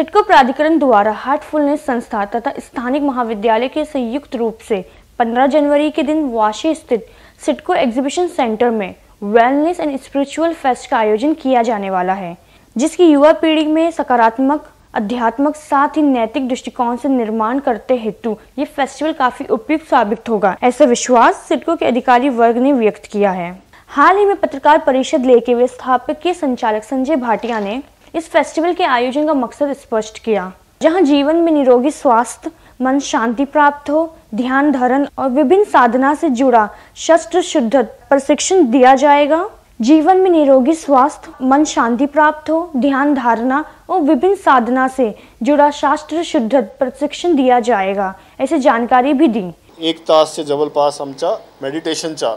सिडको प्राधिकरण द्वारा हार्टफुलनेस संस्था तथा स्थानिक महाविद्यालय के संयुक्त रूप से 15 जनवरी के दिन वाशी स्थित सिडको एग्जीबिशन सेंटर में वेलनेस एंड स्पिरिचुअल फेस्ट का आयोजन किया जाने वाला है, जिसकी युवा पीढ़ी में सकारात्मक, अध्यात्मक, साथ ही नैतिक दृष्टिकोण से निर्माण करते हेतु ये फेस्टिवल काफ़ी उपयुक्त साबित होगा, ऐसा विश्वास सिटको के अधिकारी वर्ग ने व्यक्त किया है। हाल ही में पत्रकार परिषद लेके हुए स्थापक के संचालक संजय भाटिया ने इस फेस्टिवल के आयोजन का मकसद स्पष्ट किया, जहाँ जीवन में निरोगी स्वास्थ्य, मन शांति प्राप्त हो, ध्यान धारण और विभिन्न साधना से जुड़ा शस्त्र शुद्ध प्रशिक्षण दिया जाएगा। जीवन में निरोगी स्वास्थ्य, मन शांति प्राप्त हो, ध्यान धारणा और विभिन्न साधना से जुड़ा शास्त्र शुद्ध प्रशिक्षण दिया जाएगा। ऐसी जानकारी भी दी। एक तास ते जवळपास आमच्या मेडिटेशनच्या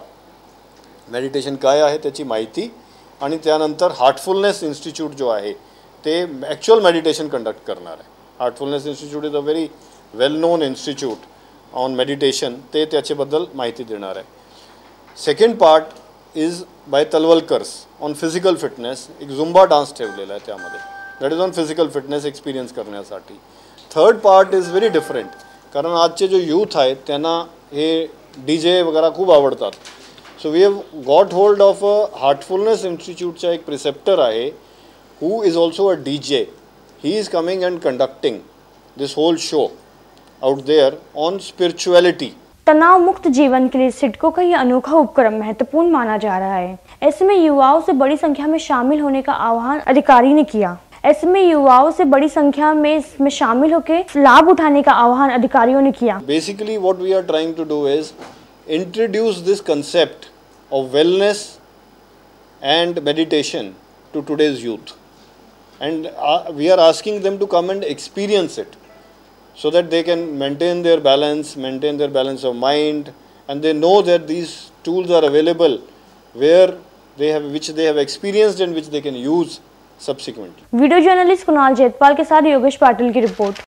मेडिटेशन काय आहे त्याची माहिती आणि त्यानंतर हार्टफुलनेस इन्स्टिट्यूट जो आहे ते ॲक्च्युअल मेडिटेशन कंडक्ट करणार आहे. Heartfulness institute is a very well known institute on meditation ते त्याच्याबद्दल माहिती देणार आहे. Second part is by Talwalkars on physical fitness एक झुंबा डान्स ठेवलेला आहे त्यामध्ये. That is on physical fitness experience करण्यासाठी. Third part is very different कारण आजचे जे यूथ आहेत त्यांना हे डी जे वगैरे खूप आवडतात. So we have got hold of a heartfulness इन्स्टिट्यूटचा एक प्रिसेप्टर आहे who is also a D J he is coming and conducting this whole show out there on spirituality तनाव मुक्त जीवन के लिए सिडको का ये अनोखा उपक्रम महत्वपूर्ण माना जा रहा है। ऐसे में युवाओं से बड़ी संख्या में शामिल होने का आह्वान अधिकारी ने किया। ऐसे में युवाओं से बड़ी संख्या में इसमें शामिल होकर लाभ उठाने का आह्वान अधिकारियों ने किया। Basically what we are trying to do is introduce this concept of wellness and meditation to today's youth and uh, we are asking them to come and experience it so that they can maintain their balance maintain their balance of mind and they know that these tools are available where they have which they have experienced and which they can use subsequently video journalist Kunal Jetpal के साथ योगेश पाटिल की report